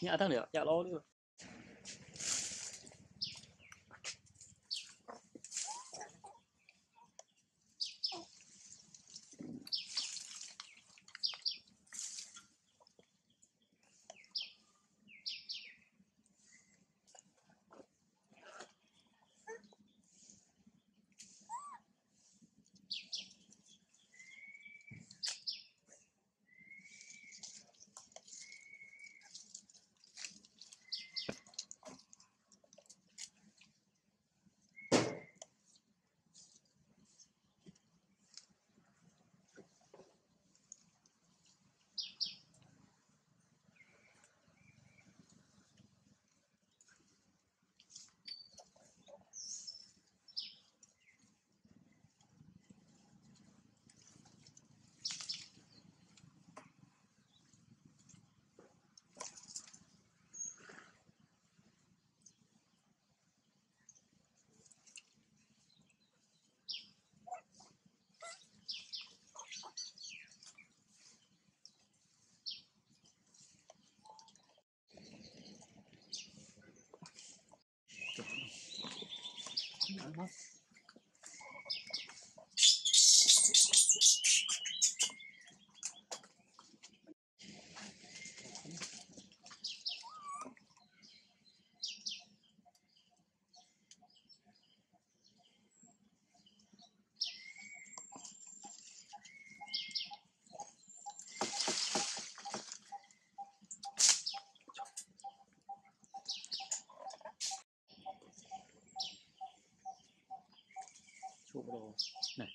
你家当的也老了います。Này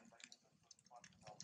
and minus 1 power